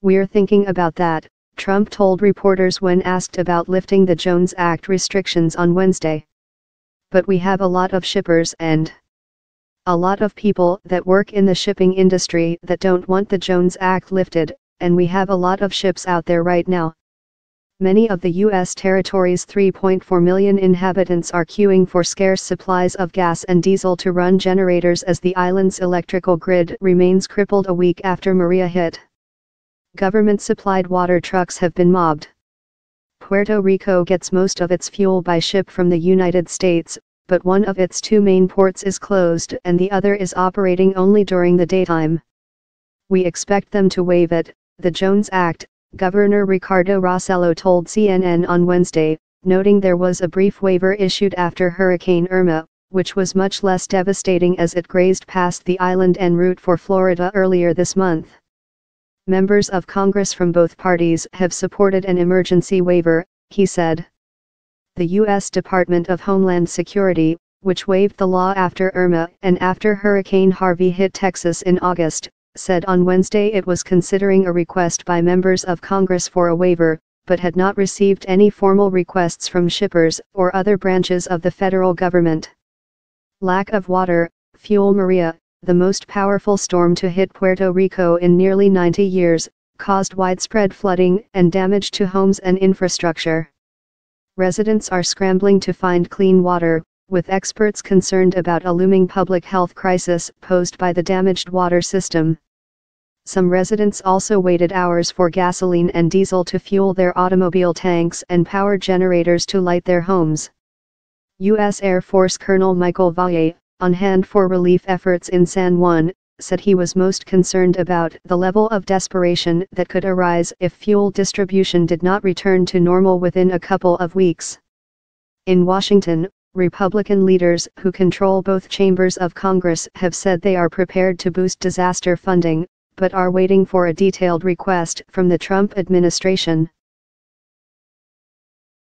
We're thinking about that, Trump told reporters when asked about lifting the Jones Act restrictions on Wednesday. But we have a lot of shippers and a lot of people that work in the shipping industry that don't want the Jones Act lifted, and we have a lot of ships out there right now. Many of the U.S. territory's 3.4 million inhabitants are queuing for scarce supplies of gas and diesel to run generators as the island's electrical grid remains crippled a week after Maria hit. Government supplied water trucks have been mobbed. Puerto Rico gets most of its fuel by ship from the United States, but one of its two main ports is closed and the other is operating only during the daytime. We expect them to waive it, the Jones Act, Governor Ricardo Rossello told CNN on Wednesday, noting there was a brief waiver issued after Hurricane Irma, which was much less devastating as it grazed past the island en route for Florida earlier this month. Members of Congress from both parties have supported an emergency waiver, he said the U.S. Department of Homeland Security, which waived the law after Irma and after Hurricane Harvey hit Texas in August, said on Wednesday it was considering a request by members of Congress for a waiver, but had not received any formal requests from shippers or other branches of the federal government. Lack of water, fuel Maria, the most powerful storm to hit Puerto Rico in nearly 90 years, caused widespread flooding and damage to homes and infrastructure residents are scrambling to find clean water, with experts concerned about a looming public health crisis posed by the damaged water system. Some residents also waited hours for gasoline and diesel to fuel their automobile tanks and power generators to light their homes. U.S. Air Force Colonel Michael Valle, on hand for relief efforts in San Juan, said he was most concerned about the level of desperation that could arise if fuel distribution did not return to normal within a couple of weeks. In Washington, Republican leaders who control both chambers of Congress have said they are prepared to boost disaster funding, but are waiting for a detailed request from the Trump administration.